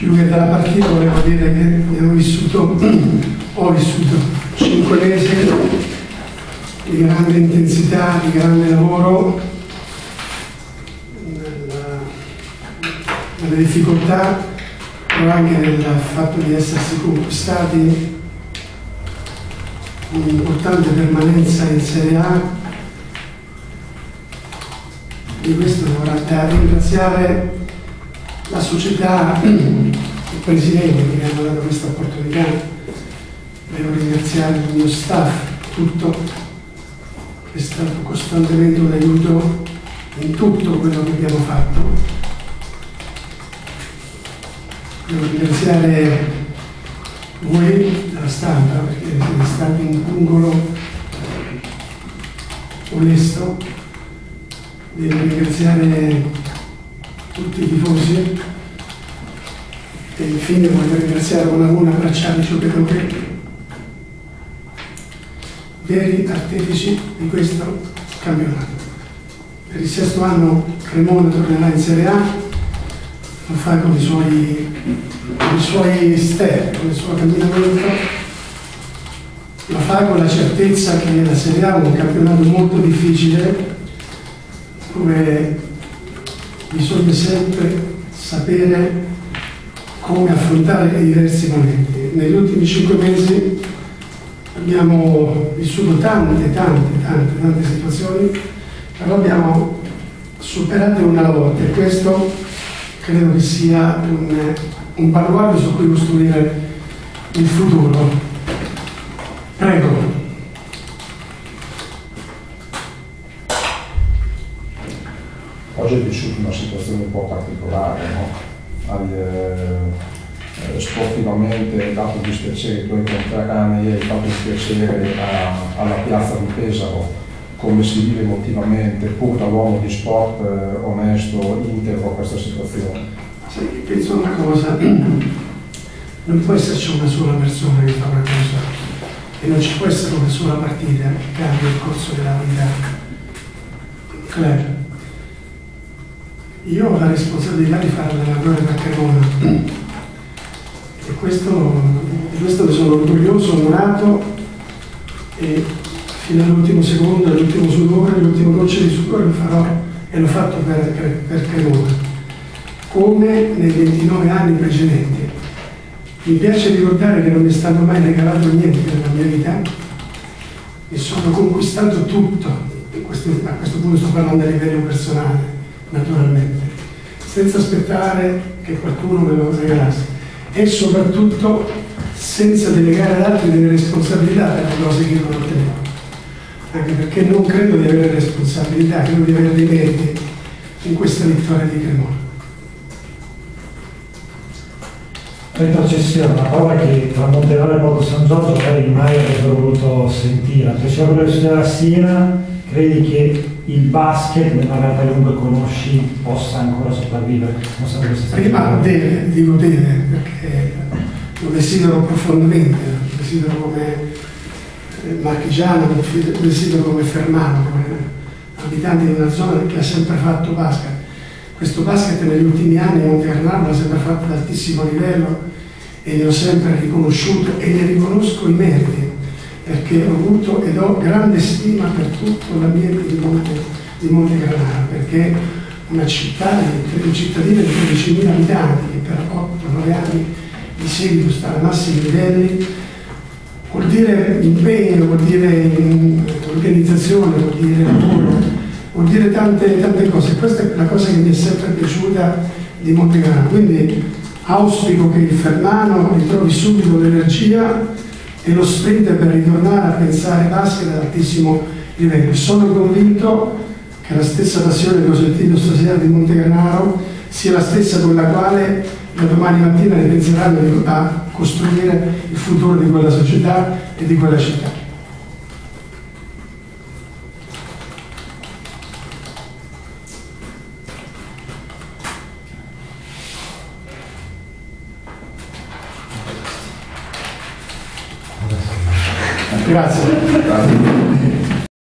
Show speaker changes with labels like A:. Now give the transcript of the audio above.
A: più che dalla partita volevo dire che abbiamo vissuto, ho vissuto cinque mesi di grande intensità, di grande lavoro, nelle difficoltà, però anche nel fatto di essersi conquistati un'importante permanenza in Serie A. Di questo dovrà ringraziare la società, il Presidente che mi hanno dato questa opportunità, devo ringraziare il mio staff, tutto, che è stato costantemente un aiuto in tutto quello che abbiamo fatto. Devo ringraziare voi della stampa perché siete stati un pungolo onesto. Devo ringraziare tutti i tifosi e infine voglio ringraziare con amore abbracciare i giocatori veri artefici di questo campionato. Per il sesto anno Cremona tornerà in Serie A, lo fa con i suoi, con i suoi step, con il suo camminamento, lo fa con la certezza che la Serie A è un campionato molto difficile dove bisogna sempre sapere come affrontare i diversi momenti. Negli ultimi cinque mesi abbiamo vissuto tante, tante, tante, tante situazioni, però abbiamo superato una alla volta e questo credo che sia un, un baluardo su cui costruire il futuro. Prego.
B: Oggi hai vissuto una situazione un po' particolare, no? hai, eh, eh, sportivamente hai dato dispiacere ai tuoi conterranei, hai fatto dispiacere a, alla piazza di Pesaro, come si vive emotivamente, pur da uomo di sport eh, onesto, integro questa situazione?
A: Sai, penso una cosa, non può esserci una sola persona che fa una cosa e non ci può essere una sola partita che cambia il corso della vita. Claire, io ho la responsabilità di fare l'allenatore per Cremona. E questo, di questo ne sono orgoglioso, onorato e fino all'ultimo secondo, all'ultimo sudore, all'ultimo goccia di sudore lo farò e l'ho fatto per, per Cremona, come nei 29 anni precedenti. Mi piace ricordare che non mi è stato mai regalato niente nella mia vita. E sono conquistato tutto, questo, a questo punto sto parlando a livello personale naturalmente, senza aspettare che qualcuno me lo regalasse e soprattutto senza delegare ad altri delle responsabilità per le cose che io non ottenevo. Anche perché non credo di avere responsabilità, credo di avere dei meriti in questa vittoria di Cremona.
C: Retrocessione, una parola che tra Montevideo e Porto San Giorgio magari mai avrebbe voluto sentire. La Crescita della Siena, credi che il basket, nella realtà lunga conosci, possa ancora sopravvivere?
A: Prima deve, dico deve, perché lo desidero profondamente, lo desidero come eh, marchigiano, lo desidero come fermano, come abitante di una zona che ha sempre fatto basket. Questo basket negli ultimi anni Monte Carnaro l'ha sempre fatto ad altissimo livello e ne ho sempre riconosciuto e ne riconosco i meriti perché ho avuto ed ho grande stima per tutto l'ambiente di Monte, di Monte Granaro, perché una città un cittadino di 13.000 abitanti che per 8-9 anni di seguito sta ai massimi livelli, vuol dire impegno, vuol dire organizzazione, vuol dire lavoro, vuol dire tante, tante cose. Questa è la cosa che mi è sempre piaciuta di Montegrano. Quindi auspico che il Fermano ritrovi subito l'energia e lo sprint per ritornare a pensare basket ad altissimo livello. Sono convinto che la stessa passione che ho sentito stasera di Montegranaro sia la stessa con la quale da domani mattina ripenseranno a costruire il futuro di quella società e di quella città. Grazie. Grazie.